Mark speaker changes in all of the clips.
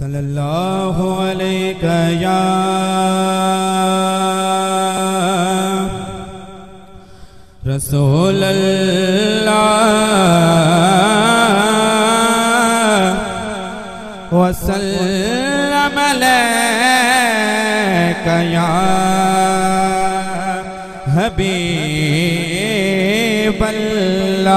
Speaker 1: صلى الله عليك يا رسول الله وسلم عليك يا حبيب الله.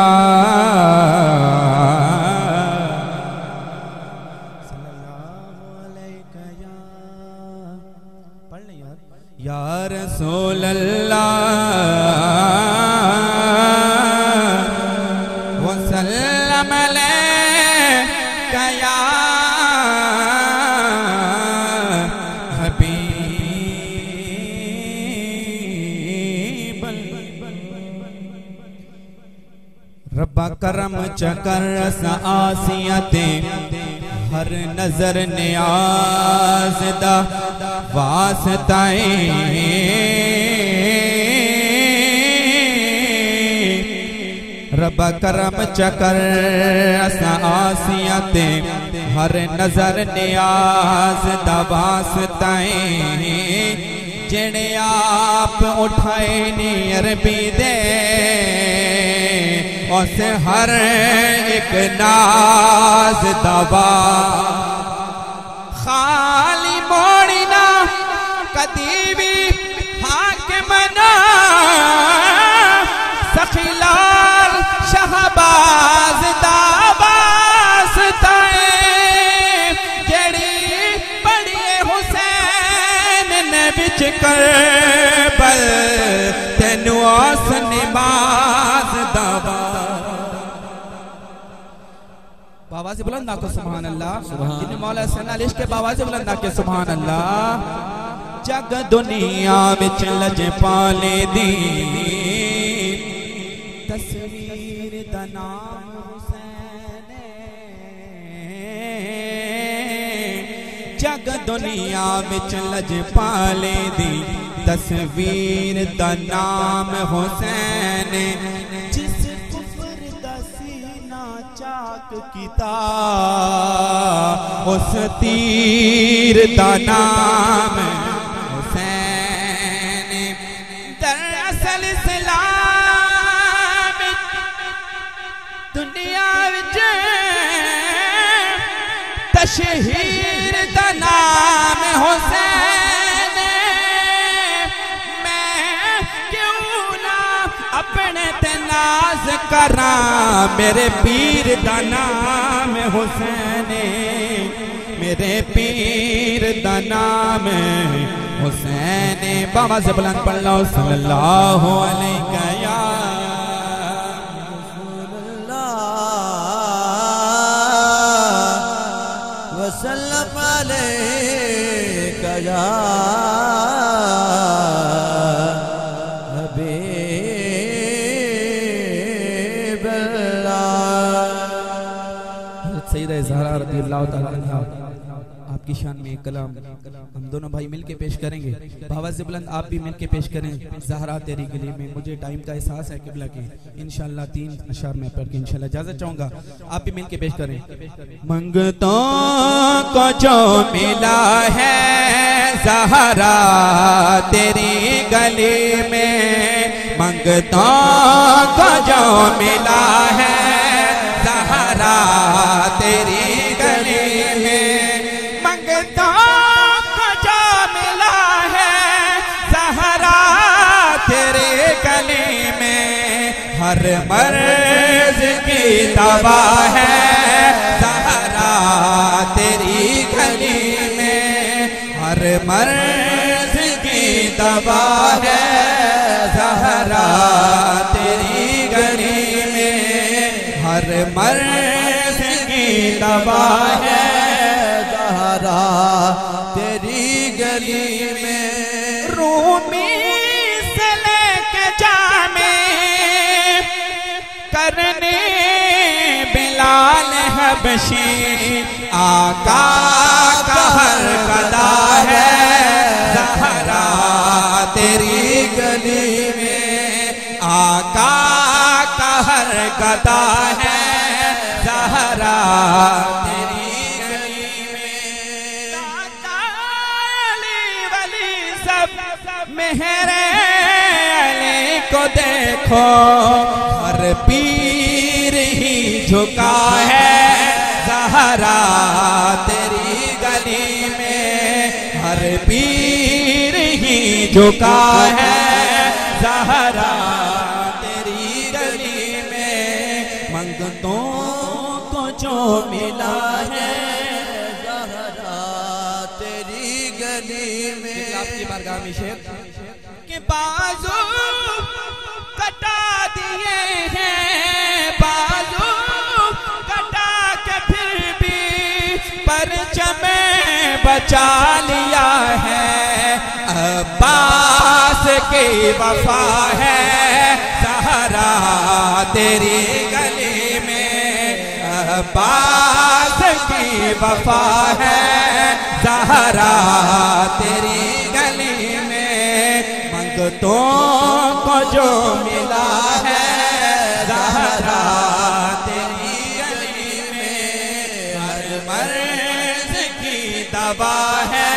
Speaker 1: اللہ وسلم علیک یا حبیب اللہ ربا کرم چکر رس آسیتیں ہر نظر نیاز دا واسطائیں ربا کرم چکر رس آسیتیں ہر نظر نیاز دا واسطائیں جڑے آپ اٹھائے نی عربی دے، اس ہر ایک ناز دبا خالی موڑی نا کدی بھی بچ کربل تینو آس نماز دابا باواز بلند آکو سبحان اللہ۔ جن مولا حسین علیہ کے باواز بلند آکے سبحان اللہ۔ جگ دنیا وچ لج پالے دی۔ تصویر دا جگ دنیا وچ لج پالے دی۔ تصویر دا نام حسین۔ جس کفر دا سینہ چاک کیتا۔ اس تیر دا نام حسین۔ دراصل اسلام دنیا وچ تشہیر حسین، میں کیوں نہ اپنے تے ناز کراں؟ میرے پیر دا نام حسین، میرے پیر دا نام حسین۔ بابا سے بلند پڑھ لو صلی اللہ علیہ
Speaker 2: لگا۔ حبیب
Speaker 1: اللہ۔ سیدہ زہرہ رضی اللہ تعالیٰ عنہ۔ آپ کی شان میں ایک کلام ہم دونوں بھائی مل کے پیش کریں گے۔ بھاوا سے بلند آپ بھی مل کے پیش کریں۔ زہرہ تیری گلی میں مجھے ٹائم کا احساس ہے قبلہ کی انشاءاللہ تین اشار میں پڑھ کے انشاءاللہ اجازت چاہوں گا۔ آپ بھی مل کے پیش کریں۔ منگتوں کو جو ملا ہے زہرہ تیری گلی میں۔ منگتوں کو جو ملا ہے زہرہ تیری منگتوں کو ملا ہے؟ زہرہ تیری گلی میں ہر مرض کی دوا ہے۔ زہرہ تیری گلی میں ہر مرض کی دوا ہے۔ زہرہ تیری گلی میں ہر مرض کی دوا ہے۔
Speaker 2: تیری گلی میں
Speaker 1: رومی سے لے کے جامے کرنے بلال حبشی، آقا کا ہر قدا ہے۔ زہرا، تیری گلی میں آقا کا ہر قدا ہے۔ زہرا چہرے علی کو دیکھو، ہر پیر ہی جھکا ہے۔ زہرا تیری گلی میں، ہر پیر ہی جھکا ہے۔ زہرا تیری گلی میں، منگتوں کو جو ملا ہے۔
Speaker 2: زہرا تیری گلی میں۔
Speaker 1: آپ کی بارگاہ میں شیر بازو کٹا دیے ہیں، بازو کٹا کے پھر بھی پرچم بچا لیا ہے۔ عباس کی وفا ہے، سہرا تیری گلی میں۔ عباس کی وفا ہے زہرا تیری گلی میں منگتوں کو جو ملا ہے زہرا تیری گلی میں ہر مرض کی دوا ہے۔